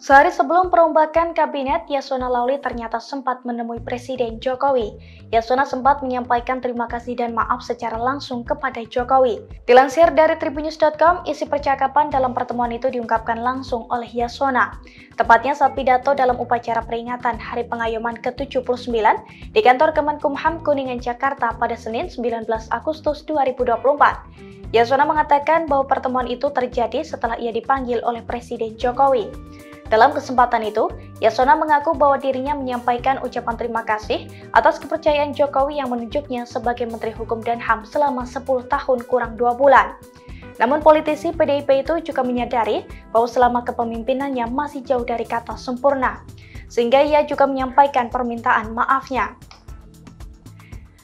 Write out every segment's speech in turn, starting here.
Sehari sebelum perombakan kabinet, Yasona Lauli ternyata sempat menemui Presiden Jokowi. Yasona sempat menyampaikan terima kasih dan maaf secara langsung kepada Jokowi. Dilansir dari tribunnews.com, isi percakapan dalam pertemuan itu diungkapkan langsung oleh Yasona. Tepatnya saat pidato dalam upacara peringatan Hari Pengayoman ke-79 di kantor Kemenkumham Kuningan, Jakarta pada Senin 19 Agustus 2024. Yasona mengatakan bahwa pertemuan itu terjadi setelah ia dipanggil oleh Presiden Jokowi. Dalam kesempatan itu, Yasona mengaku bahwa dirinya menyampaikan ucapan terima kasih atas kepercayaan Jokowi yang menunjuknya sebagai Menteri Hukum dan HAM selama 10 tahun kurang 2 bulan. Namun politisi PDIP itu juga menyadari bahwa selama kepemimpinannya masih jauh dari kata sempurna, sehingga ia juga menyampaikan permintaan maafnya.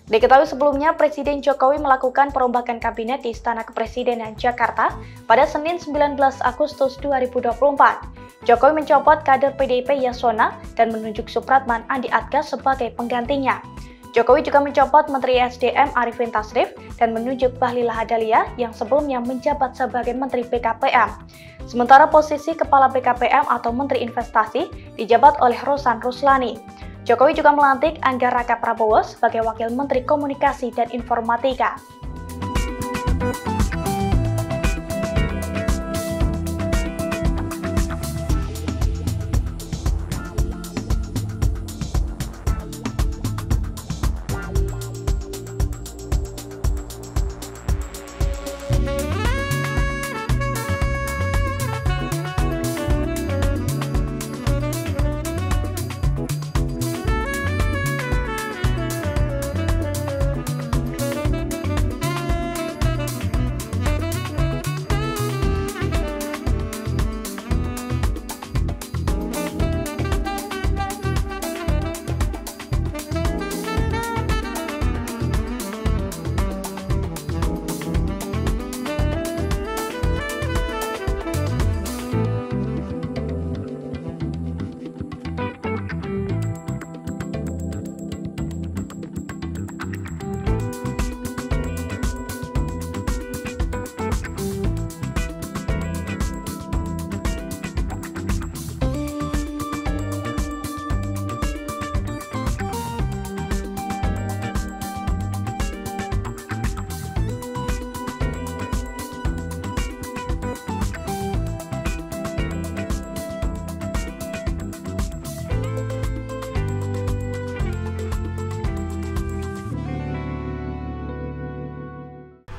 Diketahui sebelumnya, Presiden Jokowi melakukan perombakan kabinet di Istana Kepresidenan Jakarta pada Senin 19 Agustus 2024. Jokowi mencopot kader PDIP Yasona dan menunjuk Supratman Andi Atga sebagai penggantinya. Jokowi juga mencopot Menteri SDM Arifin Tasrif dan menunjuk Bahlil Lahadalia yang sebelumnya menjabat sebagai Menteri BKPM. Sementara posisi Kepala BKPM atau Menteri Investasi dijabat oleh Rosan Ruslani. Jokowi juga melantik Angga Raka Prabowo sebagai Wakil Menteri Komunikasi dan Informatika.